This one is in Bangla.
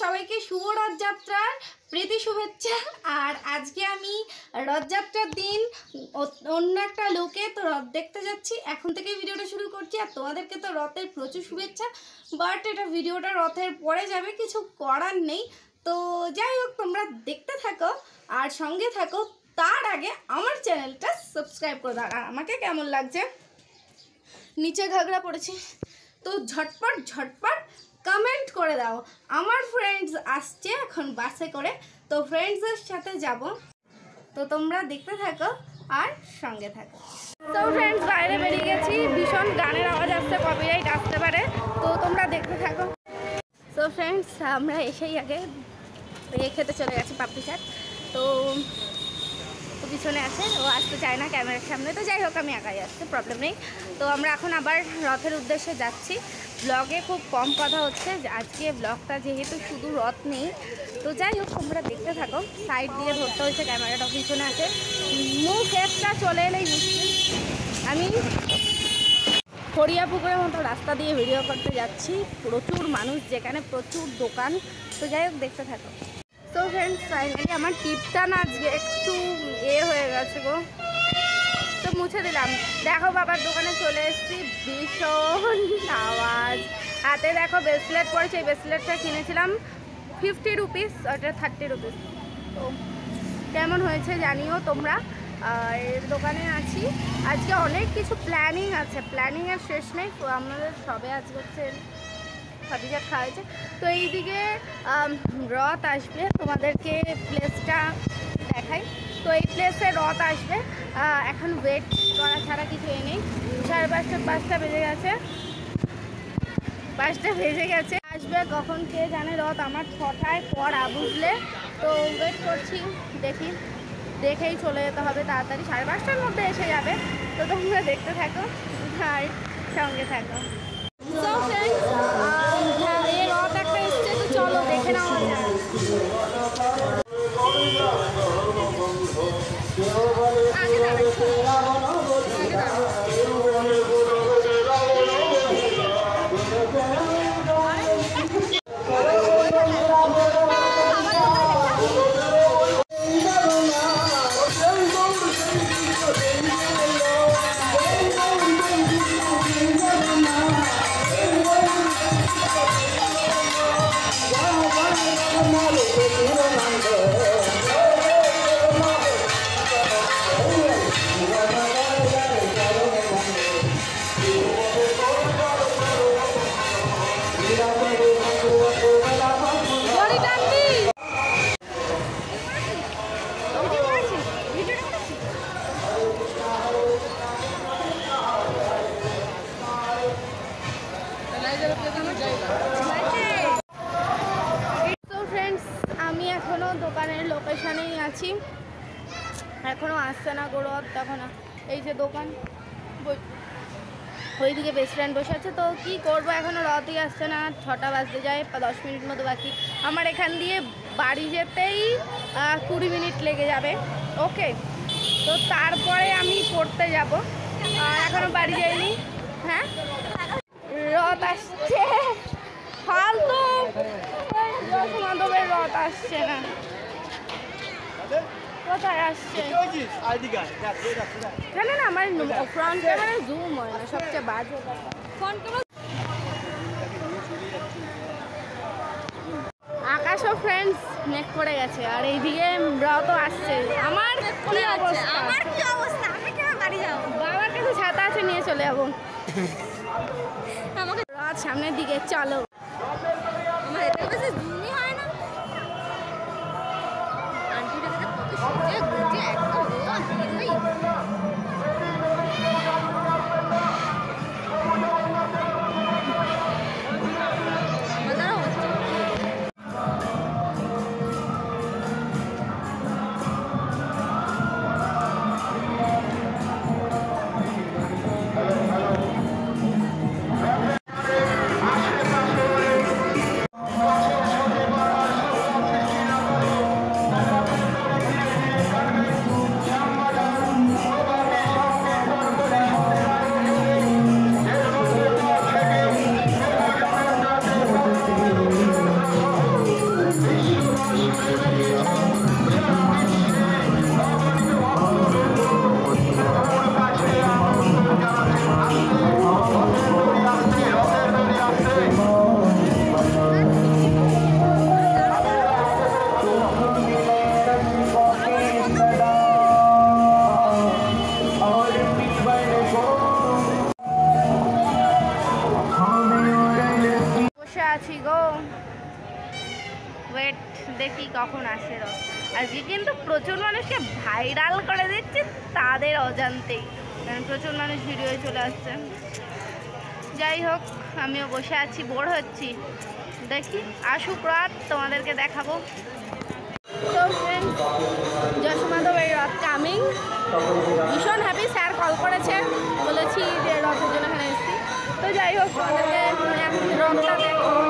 সবাইকে শুভ রথযাত্রার প্রীতি শুভেচ্ছা। আর আজকে আমি রথযাত্রার দিন অন্য একটা লোকে তো রথ দেখতে যাচ্ছি। এখন থেকে ভিডিওটা শুরু করছি। আর তোমাদেরকে তো রথের প্রচুর শুভেচ্ছা। বাট এটা ভিডিওটা রথের পরে যাবে, কিছু করার নেই। তো যাই হোক, তোমরা দেখতে থাকো আর সঙ্গে থাকো। তার আগে আমার চ্যানেলটা সাবস্ক্রাইব করে দাও। আর আমাকে কেমন লাগছে? নিচে ঘাগড়া পড়েছে। তো ঝটপট ঝটপট কমেন্ট করে দাও। আমার ফ্রেন্ডস আসছে এখন বাসে করে। তো ফ্রেন্ডসের সাথে যাব। তো তোমরা দেখতে থাকো আর সঙ্গে থাকো। তো ফ্রেন্ডস বাইরে বেরিয়ে গেছি। ভীষণ গানের আওয়াজ আসতে কপিরাইট আসতে পারে। তো তোমরা দেখতে থাকো। তো ফ্রেন্ডস আমরা এসেই আগে ইয়ে খেতে চলে গেছি, পাপড়ি চাট তো পিছনে আছে, ও আসতে চায় না ক্যামেরার সামনে। তো যাই হোক, আমি একাই আসতে প্রবলেম নেই। তো আমরা এখন আবার রথের উদ্দেশ্যে যাচ্ছি। ব্লগে খুব কম কথা হচ্ছে। আজকে ব্লগটা যেহেতু শুধু রথ নেই, তো যাই হোক, তোমরা দেখতে থাকো। সাইড দিয়ে ধরতে হয়েছে, ক্যামেরাটা পিছনে আছে। মুখ একটা চলে এলেই মুশকিল। আমি হরিয়াপুকুরের মতো রাস্তা দিয়ে ভিডিও করতে যাচ্ছি। প্রচুর মানুষ, যেখানে প্রচুর দোকান। তো যাই হোক, দেখতে থাকো। তো ফ্রেন্ডস ফাইনালি আমার টিপটা না আজকে একটু এ হয়ে গেছে গো। তো মুছে দিলাম। দেখো বাবার দোকানে চলে এসেছি। ভীষণ আওয়াজ। হাতে দেখো ব্রেসলেট পড়েছে, এই ব্রেসলেটটা কিনেছিলাম ফিফটি রুপিস ওটা থার্টি রুপিস তো কেমন হয়েছে জানিও তোমরা। এর দোকানে আছি। আজকে অনেক কিছু প্ল্যানিং আছে। প্ল্যানিংয়ের শেষ নেই। তো আমাদের সবে আজকে হচ্ছে ফাটিজাট খাওয়া হয়েছে। তো এইদিকে রথ আসবে। তোমাদেরকে প্লেসটা দেখাই। তো এই প্লেসে রথ আসবে। এখন ওয়েট করা ছাড়া কিছু এ নেই। সাড়ে পাঁচটা পাঁচটা বেজে গেছে। পাঁচটা বেজে গেছে। আসবে কখন কে জানে রথ? আমার ছটায় পড়া বুঝলে তো ওয়েট করছি, দেখি। দেখেই চলে যেতে হবে তাড়াতাড়ি। সাড়ে পাঁচটার মধ্যে এসে যাবে। তো তোমরা দেখতে থাকো, আর সঙ্গে থাকো। তো ফ্রেন্ডস আমি এখনও দোকানের লোকেশনেই আছি। এখনও আসছে না গো রথ তখন এই যে দোকান। ওইদিকে বেস্ট ফ্রেন্ড বসে আছে। তো কি করব, এখনও রথই আসছে না, ছটা বাজতে যায়, দশ মিনিট মতো বাকি। আমার এখান দিয়ে বাড়ি যেতেই কুড়ি মিনিট লেগে যাবে। ওকে? তো তারপরে আমি পড়তে যাব। আর এখনও বাড়ি যাইনি। হ্যাঁ রথ আসছে ফালতু রথ মাধবের রথ আসছে না। কোথায় আসছে? জানে না আমার ফ্রন্ট ক্যামেরা জুম হয় না সবচেয়ে বাজে ফ্রন্ট ক্যামেরা আকাশও ফ্রেন্ডস নেক করে গেছে। আর এইদিকে রথও আসছে। আমার কি অবস্থা? আমার কি অবস্থা? আমি কেন বাড়ি যাব? বাবার কাছে ছাতা আছে নিয়ে চলে যাব। আমাকে সামনের দিকে চলো। ওয়েট দেখি কখন আসে রথ। আজকে কিন্তু প্রচুর মানুষকে ভাইরাল করে দিচ্ছে তাদের অজান্তেই কারণ প্রচুর মানুষ ভিডিওয়ে চলে আসছে। যাই হোক, আমিও বসে আছি, বোর হচ্ছি। দেখি, আসুক রথ, তোমাদেরকে দেখাবো। তো এই ভীষণ হ্যাপি স্যার কল করেছে। বলেছি যে রথের জন্য এখানে তো যাই হোক তোমাদেরকে এখন রথটা দেখো